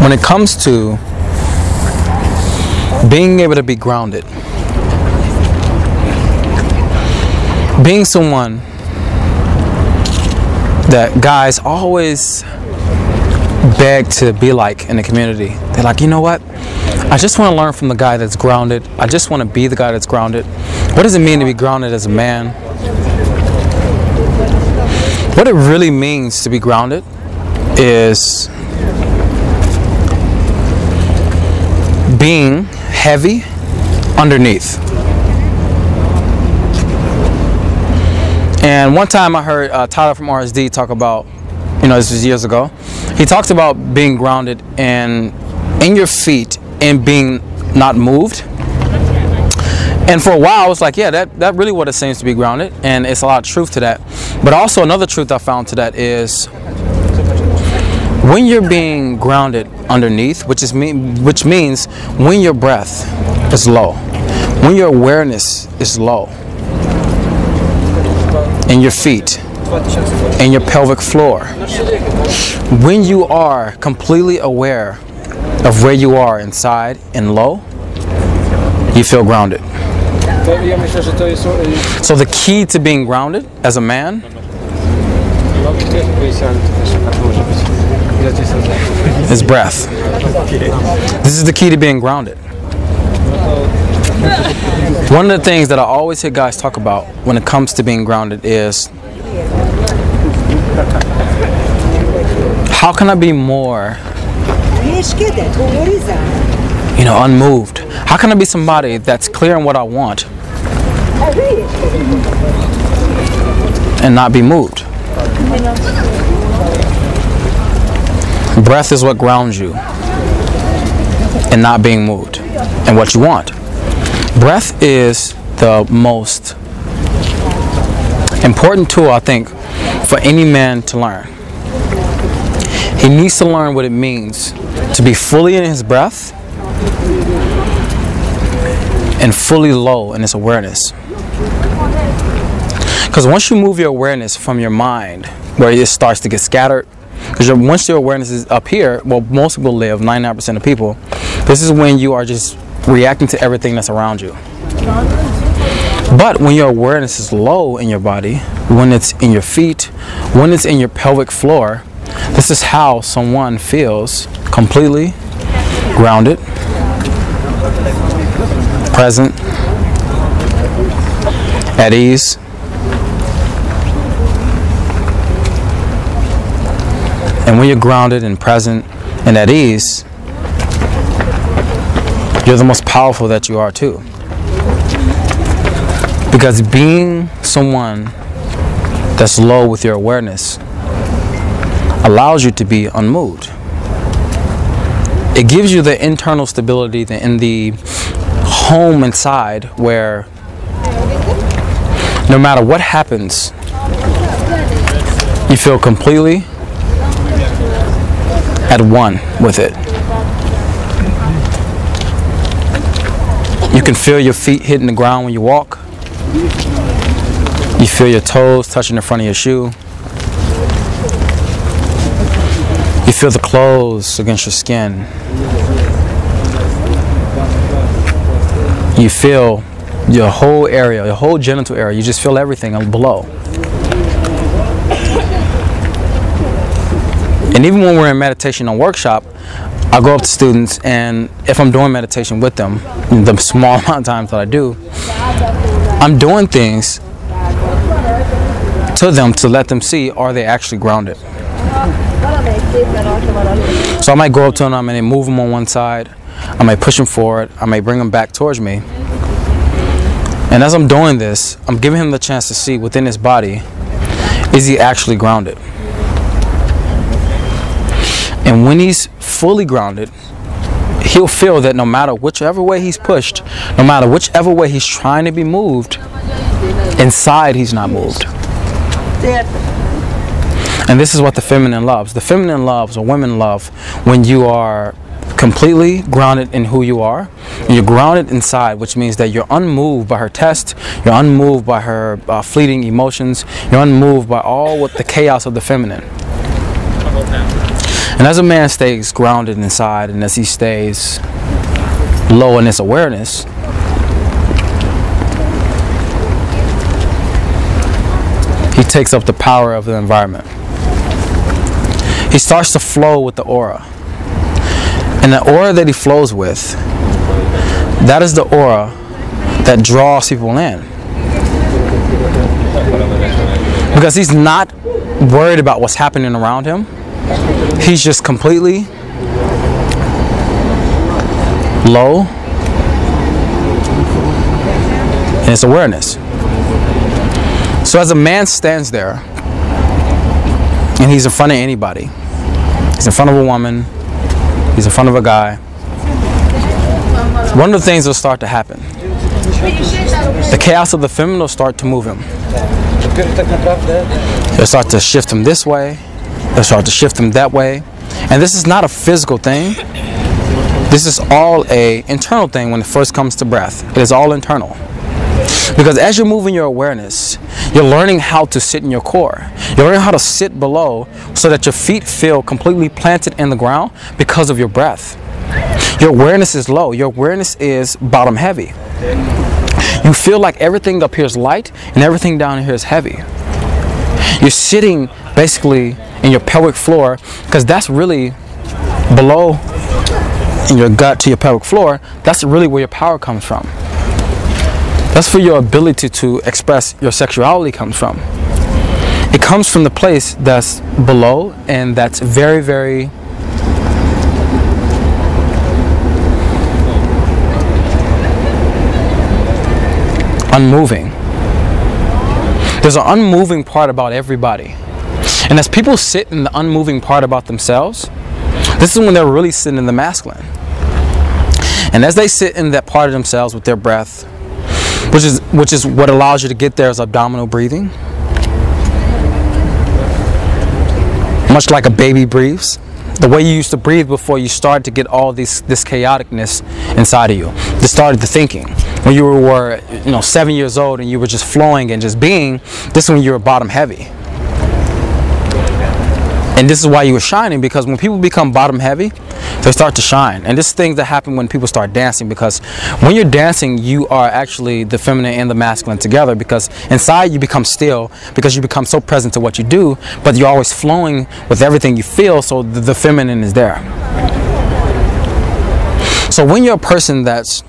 when it comes to being able to be grounded, being someone that guys always beg to be like in the community. They're like, you know what? I just want to learn from the guy that's grounded. I just want to be the guy that's grounded. What does it mean to be grounded as a man? What it really means to be grounded is being heavy underneath. And one time I heard uh, Tyler from RSD talk about, you know, this was years ago. He talked about being grounded and in your feet and being not moved. And for a while, I was like, yeah, that, that really what it seems to be grounded. And it's a lot of truth to that. But also another truth I found to that is when you're being grounded underneath, which is mean, which means when your breath is low, when your awareness is low, in your feet, in your pelvic floor, when you are completely aware of where you are inside and low, you feel grounded. So the key to being grounded as a man is breath. This is the key to being grounded. One of the things that I always hear guys talk about when it comes to being grounded is how can I be more, you know, unmoved? How can I be somebody that's clear in what I want and not be moved? Breath is what grounds you and not being moved and what you want. Breath is the most important tool, I think, for any man to learn. He needs to learn what it means to be fully in his breath and fully low in his awareness. Because once you move your awareness from your mind, where it starts to get scattered, because once your awareness is up here, well, most people live, 99% of people, this is when you are just reacting to everything that's around you. But when your awareness is low in your body, when it's in your feet, when it's in your pelvic floor, this is how someone feels completely grounded, present, at ease. And when you're grounded and present and at ease, you're the most powerful that you are too. Because being someone that's low with your awareness allows you to be unmoved. It gives you the internal stability in the home inside where no matter what happens, you feel completely at one with it. You can feel your feet hitting the ground when you walk. You feel your toes touching the front of your shoe. You feel the clothes against your skin. You feel your whole area, your whole genital area. You just feel everything below. And even when we're in meditation and workshop, I go up to students, and if I'm doing meditation with them, the small amount of times that I do, I'm doing things to them to let them see are they actually grounded. So I might go up to them, I may move them on one side, I might push them forward, I may bring them back towards me. And as I'm doing this, I'm giving him the chance to see within his body, is he actually grounded? And when he's fully grounded, he'll feel that no matter whichever way he's pushed, no matter whichever way he's trying to be moved, inside he's not moved. And this is what the feminine loves. The feminine loves, or women love, when you are completely grounded in who you are. You're grounded inside, which means that you're unmoved by her test, you're unmoved by her uh, fleeting emotions, you're unmoved by all what the chaos of the feminine. And as a man stays grounded inside and as he stays low in his awareness, he takes up the power of the environment. He starts to flow with the aura. And the aura that he flows with, that is the aura that draws people in. Because he's not worried about what's happening around him. He's just completely low in his awareness. So as a man stands there and he's in front of anybody, he's in front of a woman, he's in front of a guy, one of the things will start to happen. The chaos of the feminine will start to move him. They'll start to shift him this way, they'll start to shift them that way. And this is not a physical thing. This is all a internal thing when it first comes to breath. It is all internal. Because as you're moving your awareness, you're learning how to sit in your core. You're learning how to sit below so that your feet feel completely planted in the ground because of your breath. Your awareness is low. Your awareness is bottom heavy. You feel like everything up here is light and everything down here is heavy. You're sitting basically in your pelvic floor because that's really below in your gut to your pelvic floor. That's really where your power comes from. That's where your ability to express your sexuality comes from. It comes from the place that's below and that's very, very unmoving. There's an unmoving part about everybody. And as people sit in the unmoving part about themselves, this is when they're really sitting in the masculine. And as they sit in that part of themselves with their breath, which is which is what allows you to get there is abdominal breathing. Much like a baby breathes. The way you used to breathe before you started to get all this this chaoticness inside of you. This started the thinking. When you were you know seven years old and you were just flowing and just being, this is when you were bottom heavy. And this is why you were shining because when people become bottom heavy, they start to shine. And this is things that happen when people start dancing because when you're dancing, you are actually the feminine and the masculine together because inside you become still because you become so present to what you do, but you're always flowing with everything you feel, so the, the feminine is there. So when you're a person that's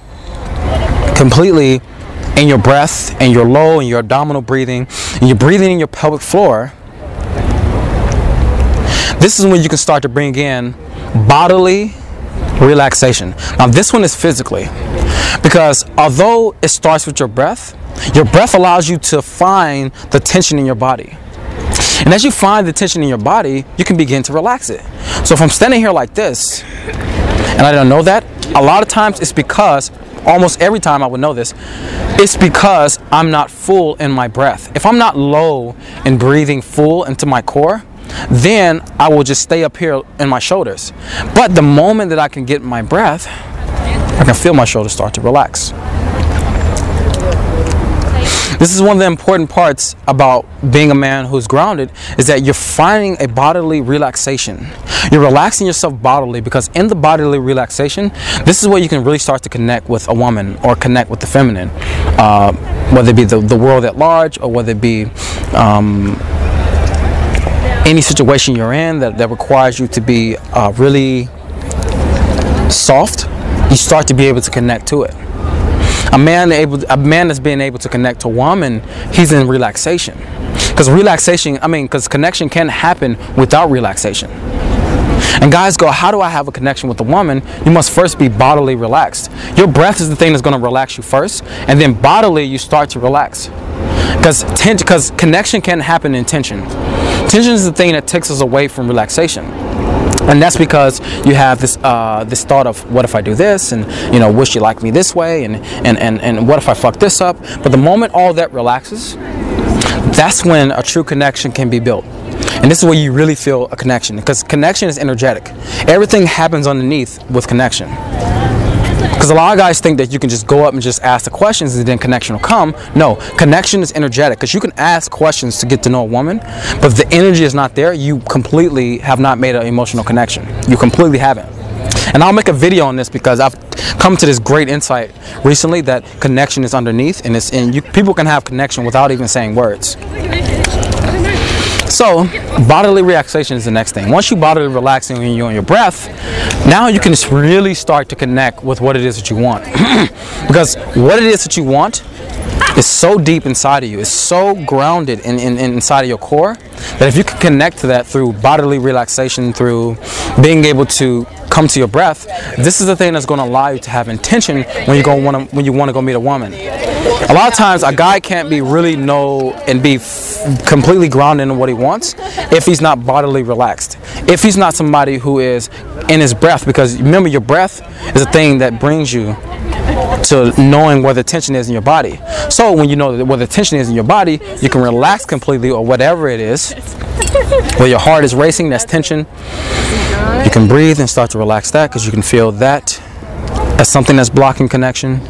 completely in your breath and you're low and your abdominal breathing and you're breathing in your pelvic floor, this is when you can start to bring in bodily relaxation. Now, this one is physically because although it starts with your breath, your breath allows you to find the tension in your body. And as you find the tension in your body, you can begin to relax it. So if I'm standing here like this, and I don't know that, a lot of times it's because, almost every time I would know this, it's because I'm not full in my breath. If I'm not low and breathing full into my core, then I will just stay up here in my shoulders. But the moment that I can get my breath, I can feel my shoulders start to relax. This is one of the important parts about being a man who's grounded is that you're finding a bodily relaxation. You're relaxing yourself bodily because in the bodily relaxation, this is where you can really start to connect with a woman or connect with the feminine, uh, whether it be the, the world at large or whether it be um, any situation you're in that, that requires you to be uh, really soft, you start to be able to connect to it. A man able, a man that's being able to connect to a woman, he's in relaxation. Because relaxation, I mean, because connection can't happen without relaxation. And guys go, how do I have a connection with a woman? You must first be bodily relaxed. Your breath is the thing that's going to relax you first, and then bodily you start to relax. Because because connection can't happen in tension. Tension is the thing that takes us away from relaxation and that's because you have this uh, this thought of what if I do this? And you know wish you like me this way? And, and and and what if I fuck this up? But the moment all that relaxes that's when a true connection can be built. And this is where you really feel a connection because connection is energetic. Everything happens underneath with connection Because a lot of guys think that you can just go up and just ask the questions and then connection will come. No, connection is energetic because you can ask questions to get to know a woman, but if the energy is not there, you completely have not made an emotional connection. You completely haven't. And I'll make a video on this because I've come to this great insight recently that connection is underneath and it's and you people can have connection without even saying words. So, bodily relaxation is the next thing. Once you bodily relaxing and you're on your breath, now you can really start to connect with what it is that you want. because what it is that you want is so deep inside of you, it's so grounded in, in, in inside of your core that if you can connect to that through bodily relaxation, through being able to come to your breath, this is the thing that's going to allow you to have intention when you go want to when you want to go meet a woman. A lot of times, a guy can't be really know and be completely grounded in what he wants if he's not bodily relaxed. If he's not somebody who is in his breath, because remember, your breath is a thing that brings you to knowing where the tension is in your body. So when you know where the tension is in your body, you can relax completely or whatever it is. Where your heart is racing, that's tension. You can breathe and start to relax that because you can feel that as something that's blocking connection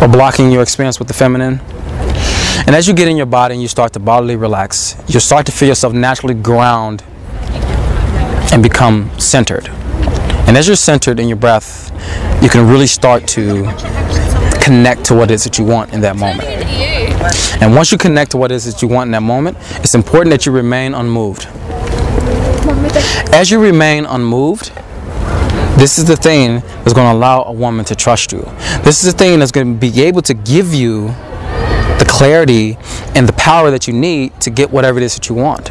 or blocking your experience with the feminine. And as you get in your body and you start to bodily relax, you start to feel yourself naturally ground and become centered. And as you're centered in your breath, you can really start to connect to what it is that you want in that moment. And once you connect to what it is that you want in that moment, it's important that you remain unmoved. As you remain unmoved, this is the thing that's going to allow a woman to trust you. This is the thing that's going to be able to give you the clarity and the power that you need to get whatever it is that you want.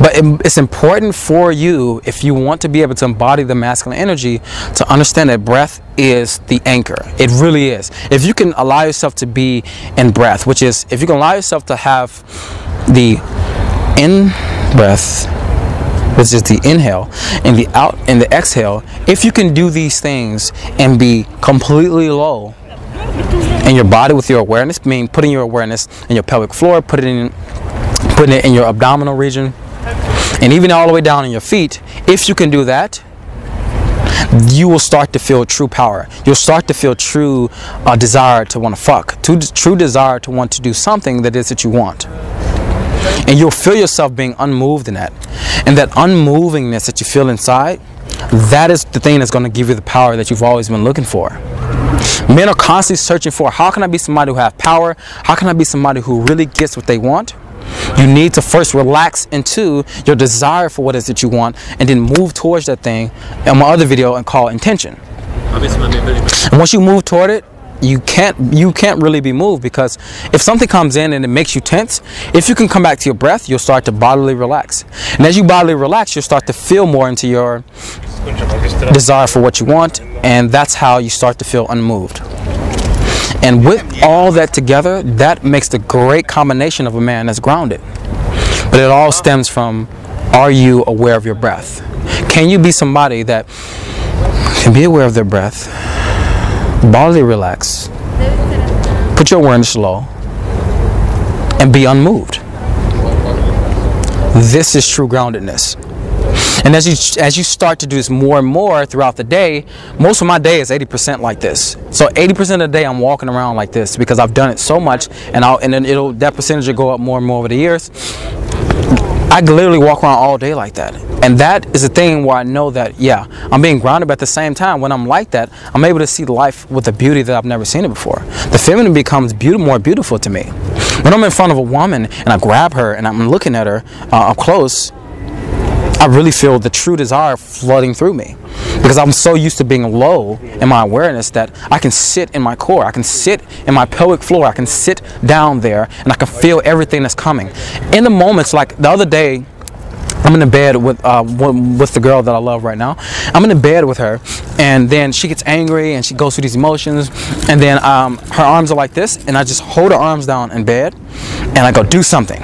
But it's important for you, if you want to be able to embody the masculine energy, to understand that breath is the anchor. It really is. If you can allow yourself to be in breath, which is, if you can allow yourself to have the in breath which is the inhale and the out and the exhale if you can do these things and be completely low in your body with your awareness meaning putting your awareness in your pelvic floor put it in putting it in your abdominal region and even all the way down in your feet if you can do that you will start to feel true power. You'll start to feel true uh, desire to want to fuck, true desire to want to do something that is that you want. And you'll feel yourself being unmoved in that. And that unmovingness that you feel inside, that is the thing that's going to give you the power that you've always been looking for. Men are constantly searching for how can I be somebody who have power? How can I be somebody who really gets what they want? You need to first relax into your desire for what it is that you want and then move towards that thing in my other video and call intention. And once you move toward it, you can't you can't really be moved because if something comes in and it makes you tense if you can come back to your breath you'll start to bodily relax. And as you bodily relax you'll start to feel more into your desire for what you want and that's how you start to feel unmoved. And with all that together that makes the great combination of a man that's grounded. But it all stems from are you aware of your breath? Can you be somebody that can be aware of their breath bodily relax, put your awareness low, and be unmoved. This is true groundedness. And as you as you start to do this more and more throughout the day, most of my day is 80% like this. So 80% of the day I'm walking around like this because I've done it so much, and I'll and then it'll that percentage will go up more and more over the years. I literally walk around all day like that. And that is the thing where I know that, yeah, I'm being grounded, but at the same time, when I'm like that, I'm able to see life with a beauty that I've never seen it before. The feminine becomes beautiful, more beautiful to me. When I'm in front of a woman and I grab her and I'm looking at her uh, up close, I really feel the true desire flooding through me because I'm so used to being low in my awareness that I can sit in my core, I can sit in my pelvic floor, I can sit down there and I can feel everything that's coming. In the moments, like the other day, I'm in the bed with uh, with the girl that I love right now. I'm in the bed with her, and then she gets angry and she goes through these emotions, and then um, her arms are like this, and I just hold her arms down in bed, and I go do something,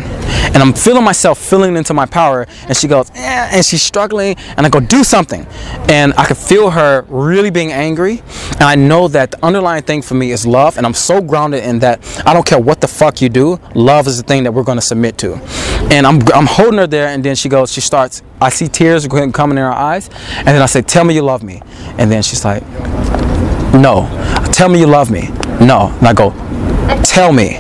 and I'm feeling myself feeling into my power, and she goes, eh, and she's struggling, and I go do something, and I can feel her really being angry, and I know that the underlying thing for me is love, and I'm so grounded in that I don't care what the fuck you do, love is the thing that we're going to submit to, And I'm, I'm holding her there, and then she goes, she starts, I see tears coming in her eyes, and then I say, Tell me you love me. And then she's like, No. Tell me you love me. No. And I go, Tell me.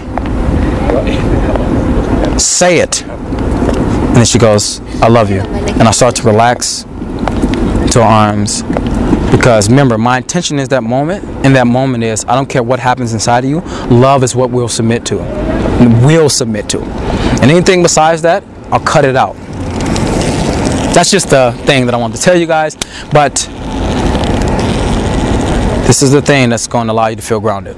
Say it. And then she goes, I love you. And I start to relax to her arms. Because remember, my intention is that moment, and that moment is I don't care what happens inside of you, love is what we'll submit to. We'll submit to. And anything besides that, I'll cut it out. That's just the thing that I want to tell you guys. But this is the thing that's going to allow you to feel grounded.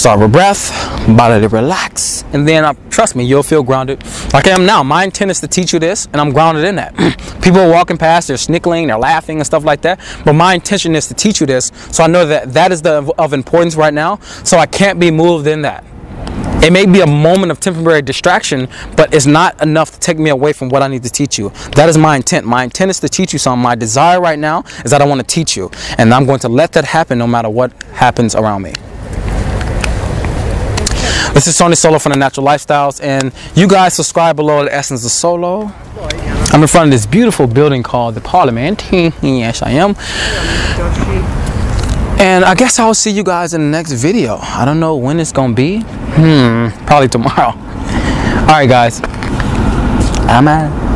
Start with breath, body to relax, and then uh, trust me, you'll feel grounded like I am now. My intent is to teach you this, and I'm grounded in that. People are walking past, they're snickling, they're laughing, and stuff like that. But my intention is to teach you this, so I know that that is the of importance right now. So I can't be moved in that. It may be a moment of temporary distraction, but it's not enough to take me away from what I need to teach you. That is my intent. My intent is to teach you something. My desire right now is that I want to teach you, and I'm going to let that happen no matter what happens around me. This is Tony Solo from the Natural Lifestyles, and you guys subscribe below the Essence of Solo. I'm in front of this beautiful building called the Parliament. yes, I am. And I guess I'll see you guys in the next video. I don't know when it's gonna be. Hmm, probably tomorrow. All right, guys. I'm out.